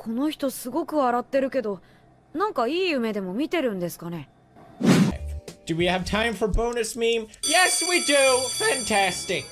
この人すごく笑ってるけどなんかいい夢でも見てるんですかね Do we have time for bonus meme? Yes, we do! Fantastic!